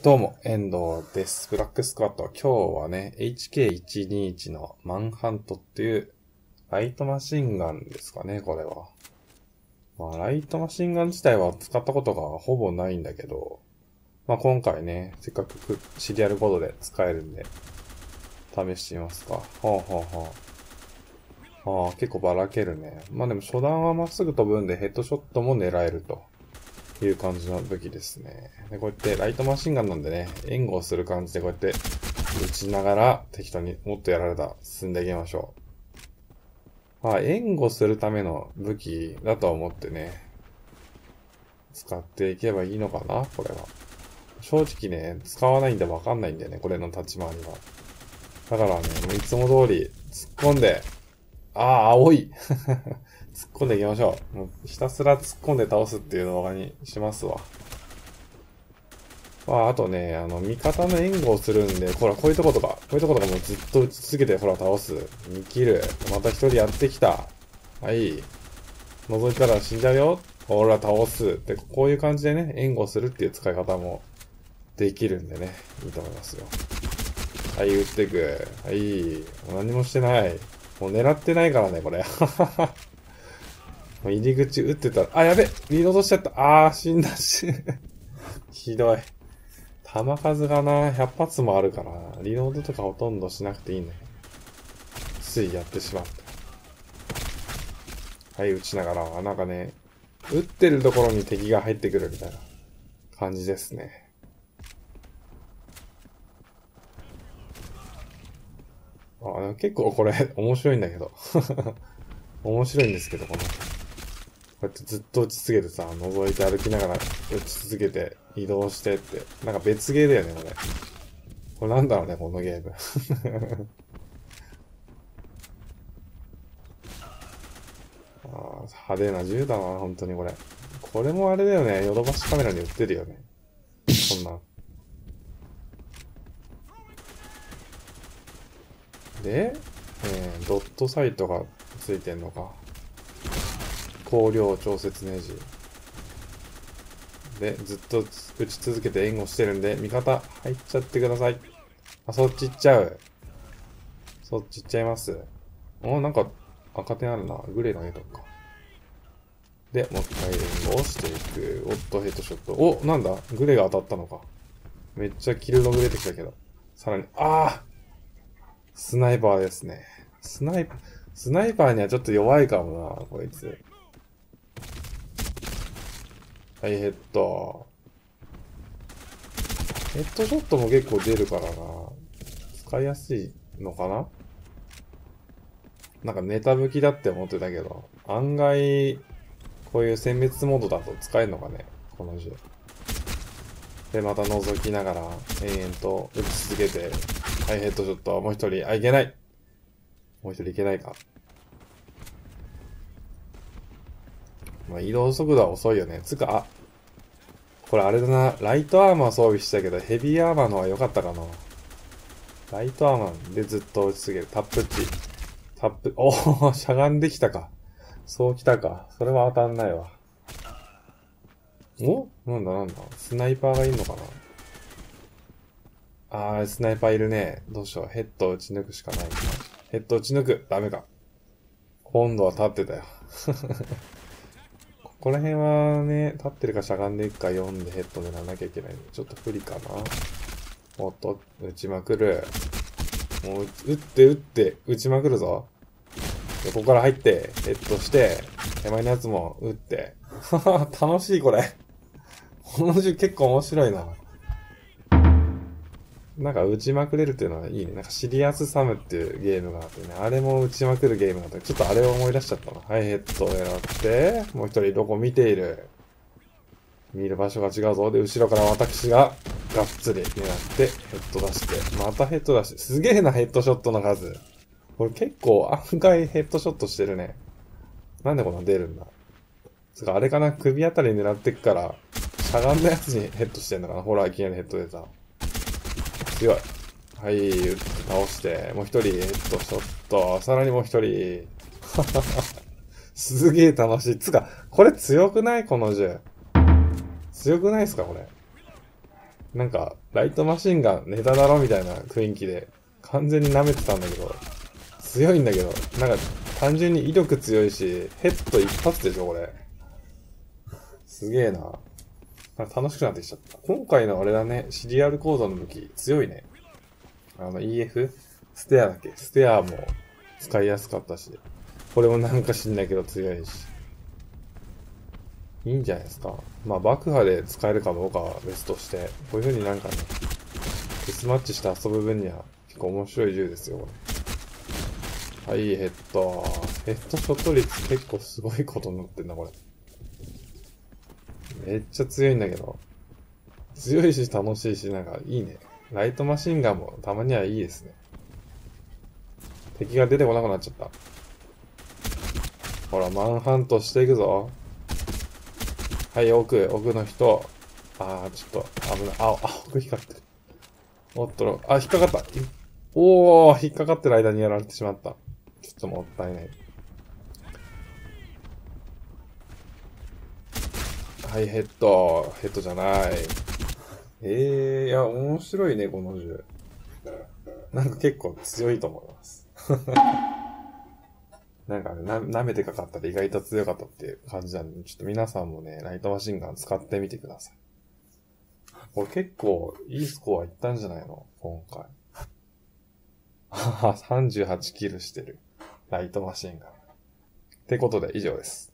どうも、遠藤です。ブラックスクワット。今日はね、HK121 のマンハントっていう、ライトマシンガンですかね、これは。まあ、ライトマシンガン自体は使ったことがほぼないんだけど、まあ今回ね、せっかくシリアルコードで使えるんで、試してみますか。ほうほうほう。ああ、結構ばらけるね。まあでも初段はまっすぐ飛ぶんでヘッドショットも狙えると。いう感じの武器ですね。で、こうやってライトマシンガンなんでね、援護する感じでこうやって撃ちながら適当にもっとやられた進んでいきましょう。まあ、援護するための武器だと思ってね、使っていけばいいのかなこれは。正直ね、使わないんでわかんないんだよね、これの立ち回りは。だからね、もういつも通り突っ込んで、ああ、青い突っ込んでいきましょう。もうひたすら突っ込んで倒すっていう動画にしますわ。まあ、あとね、あの、味方の援護をするんで、ほら、こういうとことか、こういうとことかもずっと打ち続けて、ほら、倒す。見切る。また一人やってきた。はい。覗いたら死んじゃうよ。ほら、倒す。で、こういう感じでね、援護するっていう使い方もできるんでね、いいと思いますよ。はい、撃っていく。はい。何もしてない。もう狙ってないからね、これ。入り口撃ってたら、あ、やべリードしちゃった。あー、死んだし。ひどい。弾数がな、100発もあるから、リロードとかほとんどしなくていいね。ついやってしまった。はい、撃ちながら、なんかね、撃ってるところに敵が入ってくるみたいな感じですね。あ結構これ面白いんだけど。面白いんですけど、この。こうやってずっと打ち続けてさ、覗いて歩きながら打ち続けて移動してって。なんか別ゲーだよね、これ。これなんだろうね、このゲーム。ああ派手な銃だな、本当にこれ。これもあれだよね、ヨドバシカメラに売ってるよね。こんな。で、えー、ドットサイトがついてんのか。光量調節ネジ。で、ずっと打ち続けて援護してるんで、味方入っちゃってください。あ、そっち行っちゃう。そっち行っちゃいます。お、なんか赤点あるな。グレー投げとくか。で、もう一回援護をしていく。おっと、ヘッドショット。お、なんだグレーが当たったのか。めっちゃキルのグレてきたけど。さらに、ああスナイパーですね。スナイパー、スナイパーにはちょっと弱いかもな、こいつ。はい、ヘッド。ヘッドショットも結構出るからな。使いやすいのかな？なんかネタ武器だって思ってたけど、案外、こういう殲滅モードだと使えるのかねこの銃。で、また覗きながら、延々と撃ち続けて、はい、ヘッドショット。もう一人。あ、いけない。もう一人いけないか。まあ、移動速度は遅いよね。つか、あ、これあれだな。ライトアーマー装備したけど、ヘビーアーマーの方が良かったかな。ライトアーマーでずっと打ち続ける。タップ値。タップ、おー、しゃがんできたか。そうきたか。それは当たんないわ。お？なんだなんだ。スナイパーがいんのかなあー、スナイパーいるね。どうしよう。ヘッド撃ち抜くしかない。ヘッド撃ち抜く。ダメか。今度は立ってたよ。この辺はね、立ってるかしゃがんでいくか読んでヘッド狙わなきゃいけないんでちょっと不利かな。おっと、撃ちまくる。もう、撃って撃って、撃ちまくるぞ。横から入って、ヘッドして、手前のやつも撃って。はは、楽しいこれ。この銃結構面白いな。なんか撃ちまくれるっていうのはいいね。なんかシリアスサムっていうゲームがあってね。あれも撃ちまくるゲームだった。ちょっとあれを思い出しちゃったな。はい、ヘッドを狙って、もう一人どこ見ている。見る場所が違うぞ。で、後ろから私ががっつり狙って、ヘッド出して、またヘッド出して。すげえな、ヘッドショットの数。これ結構案外ヘッドショットしてるね。なんでこんな出るんだつか、あれかな首あたり狙ってくから、しゃがんだやつにヘッドしてんのかなほら、いきなりヘッド出た。強い。はい、倒して、もう一人、ヘッドショット、さらにもう一人。すげえ楽しい。つか、これ強くない？この銃。強くないっすかこれ？なんか、ライトマシンガンネタだろみたいな雰囲気で、完全に舐めてたんだけど、強いんだけど、なんか、単純に威力強いし、ヘッド一発でしょ、これ。すげえな。楽しくなってきちゃった。今回のあれだね、シリアルコードの武器、強いね。あの、EF? ステアだっけ？ステアも使いやすかったし。これもなんか知んないけど強いし。いいんじゃないですか。まあ、爆破で使えるかどうかは別として、こういう風になんかね、デスマッチして遊ぶ分には結構面白い銃ですよ、はい、ヘッド。ヘッドショット率結構すごいことになってんな、これ。めっちゃ強いんだけど。強いし楽しいし、なんかいいね。ライトマシンガンもたまにはいいですね。敵が出てこなくなっちゃった。ほら、マンハントしていくぞ。はい、奥、奥の人。あー、ちょっと、危ない。あ、あ、奥光ってる。おっと、あ、引っかかった。おー、引っかかってる間にやられてしまった。ちょっともったいない。はい、ヘッド。ヘッドじゃない。ええー、いや、面白いね、この銃。なんか結構強いと思います。なんかね、な、舐めてかかったら意外と強かったっていう感じなんで、ちょっと皆さんもね、ライトマシンガン使ってみてください。これ結構いいスコアいったんじゃないの？今回。38キルしてる。ライトマシンガン。ってことで以上です。